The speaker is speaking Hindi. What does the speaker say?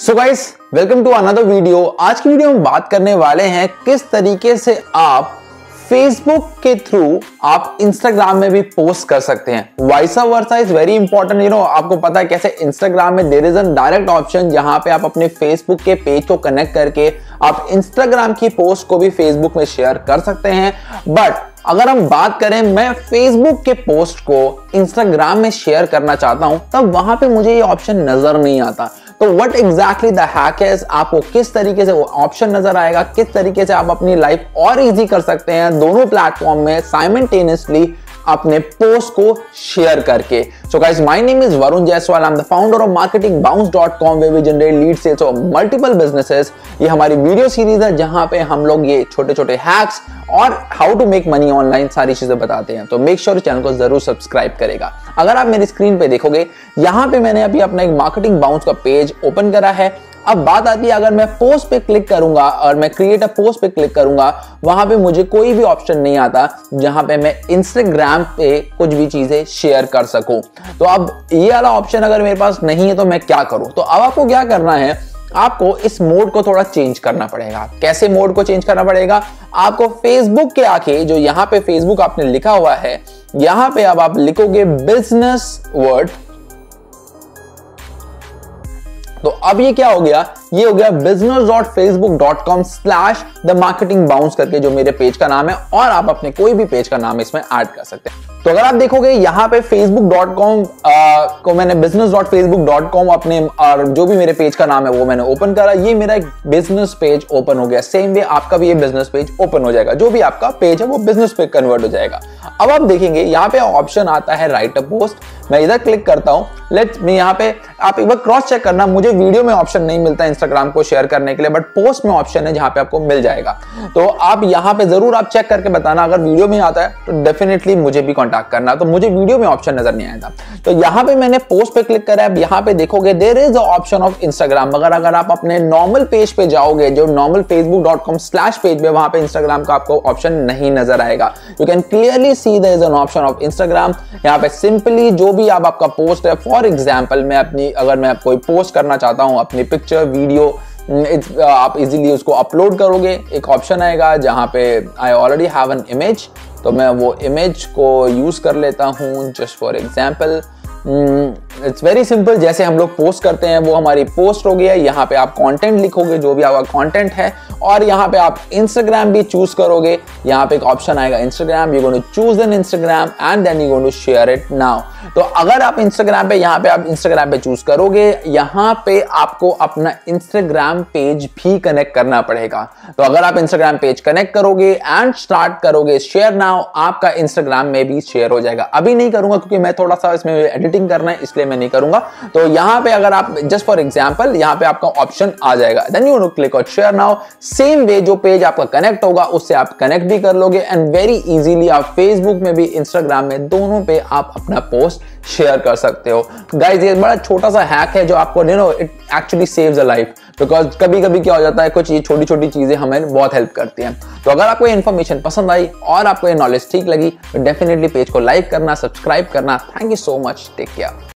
So guys welcome to another video आज की वीडियो में बात करने वाले हैं किस तरीके से आप फेसबुक के थ्रू आप इंस्टाग्राम में भी पोस्ट कर सकते हैं। Vice versa is very important you know आपको पता है कैसे इंस्टाग्राम में there is an direct option जहाँ पे आप अपने फेसबुक के पेज को कनेक्ट करके आप इंस्टाग्राम की पोस्ट को भी फेसबुक में शेयर कर सकते हैं। बट अगर हम बात करें मैं फेसबुक के पोस्ट को इंस्टाग्राम में शेयर करना चाहता हूँ, तब वहाँ पे मुझे ये ऑप्शन नज़र नहीं आता। तो व्हाट एग्जैक्टली द हैक है आपको किस तरीके से वो ऑप्शन नज़र आएगा, किस तरीके से आप अपनी लाइफ और इजी कर सकते हैं दोनों प्लेटफॉर्म में साइमल्टेनियसली अपने पोस्ट को शेयर करके। So guys my name is Varun Jaiswal I am the founder of marketingbounce.com where we generate lead sales of multiple businesses ये हमारी वीडियो सीरीज़ है, जहाँ पे हम लोग ये छोटे छोटे हैक्स और how to make money online सारी चीज़ें बताते हैं। तो मेक श्योर चैनल को ज़रूर सब्सक्राइब करेगा। अगर आप मेरी स्क्रीन पे देखोगे, यहाँ पे मैंने अभी अपना एक मार्केटिंग बाउंस का पेज ओपन करा है। अब बात आती है, अगर मैं पोस्ट पे क्लिक करूँगा और मैं क्रिएट अ पोस्ट पे क्लिक करूँगा, वहाँ पे मुझे कोई भी ऑप्शन नहीं आता जहाँ पे मैं इंस्टाग्राम पे कुछ भी चीज़ें शेयर कर सकूँ। तो अब ये वाला ऑप्शन अगर मेरे पास नहीं है तो मैं क्या करूँ? तो अब आपको क्या करना है आपको इस मोड को थोड़ा चेंज करना पड़ेगा। कैसे मोड को चेंज करना पड़ेगा? आपको फेसबुक के आके जो यहाँ पे फेसबुक आपने लिखा हुआ है, यहाँ पे अब आप लिखोगे बिज़नेस वर्ड तो अब ये क्या हो गया? ये हो गया business dot Facebook dot com slash the marketing bounce करके जो मेरे पेज का नाम है, और आप अपने कोई भी पेज का नाम इसमें ऐड कर सकते हैं। तो अगर आप देखोगे, यहाँ पे facebook.com को मैंने business.facebook.com अपने और जो भी मेरे पेज का नाम है, वो मैंने ओपन करा। ये मेरा एक बिज़नेस पेज ओपन हो गया। सेम वे आपका भी ये बिज़नेस पेज ओपन हो जाएगा। जो भी आपका पेज है, वो बिज़नेस पे कन्वर्ट हो जाएगा। अब आप देखेंगे, यहाँ पे ऑप्शन आता है राइट अ पोस्ट मैं इधर क्लिक करता हूँ। लेट मैं यहाँ पे आप एक बार क्रॉस चेक करना। मुझे वीडियो में ऑप्शन नहीं मिलता इंस्टाग्राम को शेयर करने के लिए बट पोस्ट में ऑप्शन है जहाँ पे आपको मिल जाएगा। तो आप यहाँ पे ज़रूर आप चेक करके बताना। अगर वीडियो में आता है तो डेफिनेटली मुझे भी कॉन्टैक्ट करना तो मुझे वीडियो में ऑप्शन नज़र नहीं आया था तो यहाँ पे मैंने पोस्ट पे क्लिक करा है यहाँ पे देखोगे there is option of Instagram मगर अगर आप अपने नॉर्मल पेज पे जाओगे, जो normal Facebook dot com slash page पे, वहाँ पे इंस्टाग्राम का आपको ऑप्शन नहीं नज़र आएगा। You can clearly see there is an option of Instagram यहाँ पे सिंपली जो भी आप, आपका पोस्ट है फॉर एग्ज़ाम्पल मैं अपनी, अगर मैं कोई पोस्ट करना चाहता हूँ, अपनी पिक्चर वीडियो आप इजीली उसको अपलोड करोगे, एक ऑप्शन आएगा, जहाँ पे I already have an image तो मैं वो इमेज को यूज़ कर लेता हूँ just for example it's very simple जैसे हम लोग पोस्ट करते हैं, वो हमारी पोस्ट हो गया, यहाँ पे आप कंटेंट लिखोगे, जो भी आपका कंटेंट है, और यहाँ पे आप इंस्टाग्राम भी चूज़ करोगे, यहाँ पे एक ऑप्शन आएगा Instagram you going to choose an Instagram and then you going to share it now तो अगर आप इंस्टाग्राम पे, यहाँ पे आप इंस्टाग्राम पे चूज़ करोगे, यहाँ पे आपको अपना इंस्टाग्राम पेज भी कनेक्ट करना पड़ेगा। तो अगर आप इंस्टाग्राम पेज कनेक्ट करोगे एंड स्टार्ट करोगे शेयर नाउ आपका इंस्टाग्राम में भी शेयर हो जाएगा। अभी नहीं करूँगा, क्योंकि मैं थोड़ा सा इसमें एडिटिंग करना है, इसलिए मैं नहीं करूँगा। तो यहाँ पे अगर आप जस्ट फॉर एग्ज़ाम्पल यहाँ पे आपका ऑप्शन आ जाएगा। देन यू क्लिक और शेयर नाउ सेम वे जो पेज आपका कनेक्ट होगा, उससे आप कनेक्ट भी कर लोगे एंड वेरी इजीली आप फेसबुक में भी इंस्टाग्राम में दोनों पे आप अपना पोस्ट शेयर कर सकते हो। गाइज़ ये बड़ा छोटा सा हैक है जो आपको know it actually saves a life because कभी कभी क्या हो जाता है, कुछ ये छोटी छोटी चीज़ें हमें बहुत हेल्प करती हैं। तो अगर आपको ये इन्फॉर्मेशन पसंद आई और आपको ये नॉलेज ठीक लगी तो डेफिनेटली पेज को लाइक करना सब्सक्राइब करना। Thank you so much take care